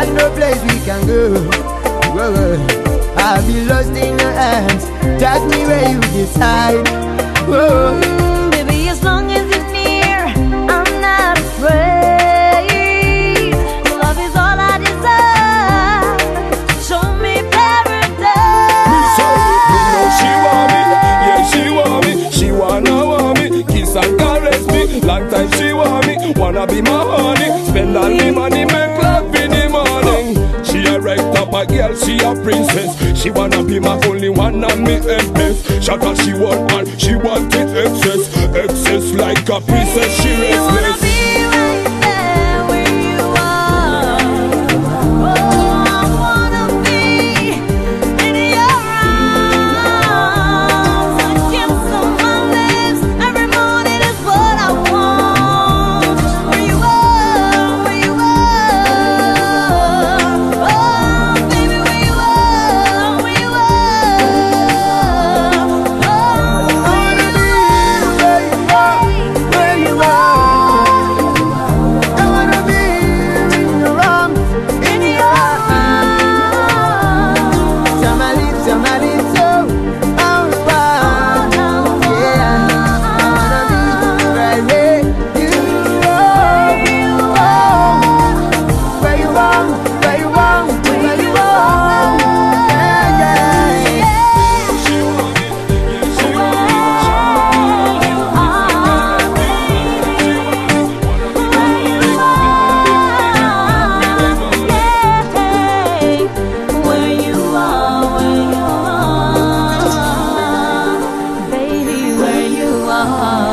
and no place we can go. Whoa, I'll be lost in your hands. Take me where you decide. Whoa. a girl, she a princess. She wanna be my only one and me endless. Shout out, she want and she want it excess. Excess like a princess, she restless. 啊